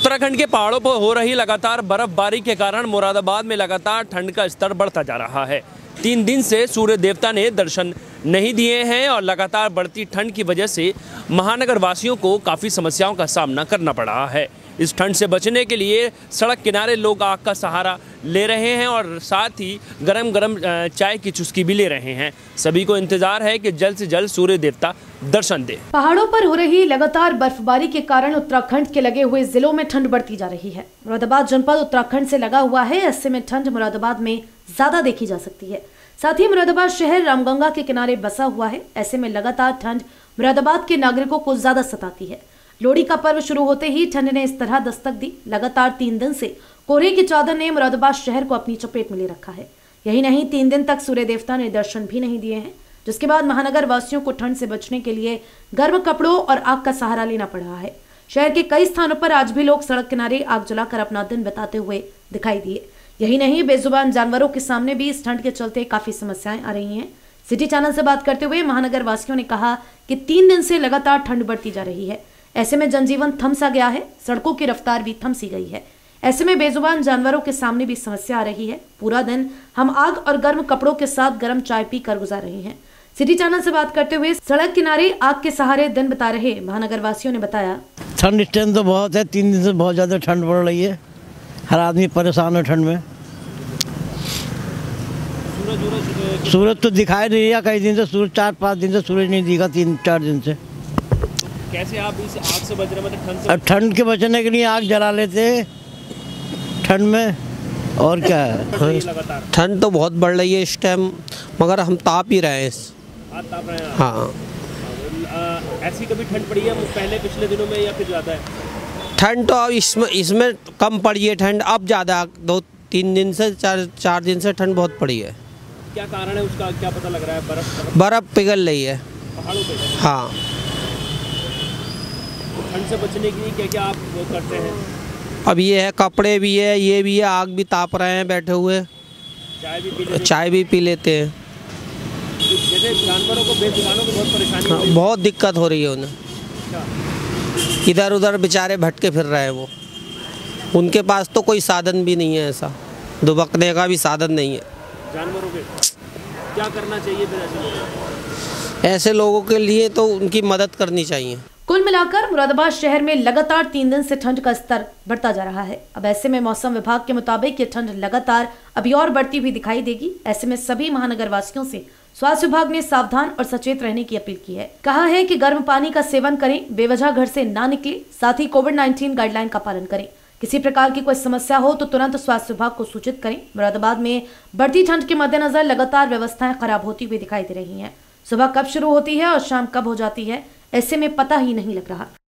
उत्तराखंड के पहाड़ों पर हो रही लगातार बर्फबारी के कारण मुरादाबाद में लगातार ठंड का स्तर बढ़ता जा रहा है। तीन दिन से सूर्य देवता ने दर्शन नहीं दिए हैं और लगातार बढ़ती ठंड की वजह से महानगर वासियों को काफ़ी समस्याओं का सामना करना पड़ रहा है। इस ठंड से बचने के लिए सड़क किनारे लोग आग का सहारा ले रहे हैं और साथ ही गरम गरम चाय की चुस्की भी ले रहे हैं। सभी को इंतज़ार है कि जल्द से जल्द सूर्य देवता दर्शन दे। पहाड़ों पर हो रही लगातार बर्फबारी के कारण उत्तराखंड के लगे हुए जिलों में ठंड बढ़ती जा रही है। मुरादाबाद जनपद उत्तराखंड से लगा हुआ है, ऐसे में ठंड मुरादाबाद में ज़्यादा देखी जा सकती है। साथ ही मुरादाबाद शहर रामगंगा के किनारे बसा हुआ है, ऐसे में लगातार ठंड मुरादाबाद के नागरिकों को ज़्यादा सताती है। लोहड़ी का पर्व शुरू होते ही ठंड ने इस तरह दस्तक दी। लगातार तीन दिन से कोहरे की चादर ने मुरादाबाद शहर को अपनी चपेट में ले रखा है। यही नहीं, तीन दिन तक सूर्य देवता ने दर्शन भी नहीं दिए हैं, जिसके बाद महानगर वासियों को ठंड से बचने के लिए गर्म कपड़ों और आग का सहारा लेना पड़ रहा है। शहर के कई स्थानों पर आज भी लोग सड़क किनारे आग जलाकर अपना दिन बिताते हुए दिखाई दिए। यही नहीं, बेजुबान जानवरों के सामने भी इस ठंड के चलते काफ़ी समस्याएँ आ रही हैं। सिटी चैनल से बात करते हुए महानगर वासियों ने कहा कि तीन दिन से लगातार ठंड बढ़ती जा रही है। ऐसे में जनजीवन थम सा गया है, सड़कों की रफ्तार भी थम सी गई है। ऐसे में बेजुबान जानवरों के सामने भी समस्या आ रही है। पूरा दिन हम आग और गर्म कपड़ों के साथ गर्म चाय पी कर गुजार रहे हैं। सिटी चैनल से बात करते हुए सड़क किनारे आग के सहारे दिन बता रहे महानगर वासियों ने बताया। ठंड इस टाइम तो बहुत है, तीन दिन से बहुत ज़्यादा ठंड पड़ रही है। हर आदमी परेशान है ठंड में। सूरज तो दिखाई नहीं दिया, कई दिन से, सूरज, चार पाँच दिन से सूरज नहीं दिखा, तीन, चार दिन से। कैसे आप इस आग से बच रहे मतलब ठंड और ठंड के बचने के लिए आग जला लेते हैं। ठंड में और क्या है? ठंड तो बहुत बढ़ रही है इस टाइम मगर हम ताप ही रहे हैं ताप रहे हैं? हाँ। ऐसी कभी ठंड पड़ी है पहले पिछले दिनों में या फिर ज़्यादा है? ठंड तो अब इसमें इसमें कम पड़ी है ठंड अब ज़्यादा दो तीन दिन से चार चार दिन से ठंड बहुत पड़ी है। क्या कारण है उसका? क्या पता लग रहा है? बर्फ़ बर्फ़? बर्फ़ पिघल रही है। पहाड़ों पे? हाँ। ठंड से बचने के लिए क्या क्या आप वो करते हैं? अब ये है कपड़े भी है ये भी है आग भी ताप रहे हैं बैठे हुए। चाय भी पी लेते चाय भी पी लेते हैं। जैसे जानवरों को बेजुबानों को बहुत परेशानी हाँ, बहुत दिक्कत हो रही है उन्हें। अच्छा। इधर उधर बेचारे भटके फिर रहे हैं वो। उनके पास तो कोई साधन भी नहीं है ऐसा। दुबकने का भी साधन नहीं है। जानवरों के क्या करना चाहिए फिर? ऐसे लोगों के लिए तो उनकी मदद करनी चाहिए। कुल मिलाकर मुरादाबाद शहर में लगातार तीन दिन से ठंड का स्तर बढ़ता जा रहा है। अब ऐसे में मौसम विभाग के मुताबिक ये ठंड लगातार अभी और बढ़ती हुई दिखाई देगी। ऐसे में सभी महानगर वासियों से स्वास्थ्य विभाग ने सावधान और सचेत रहने की अपील की है। कहा है कि गर्म पानी का सेवन करें, बेवजह घर से ना निकले, साथ ही कोविड 19 गाइडलाइन का पालन करें। किसी प्रकार की कोई समस्या हो तो तुरंत स्वास्थ्य विभाग को सूचित करें। मुरादाबाद में बढ़ती ठंड के मद्देनजर लगातार व्यवस्थाएँ खराब होती हुई दिखाई दे रही है। सुबह कब शुरू होती है और शाम कब हो जाती है ऐसे में पता ही नहीं लग रहा।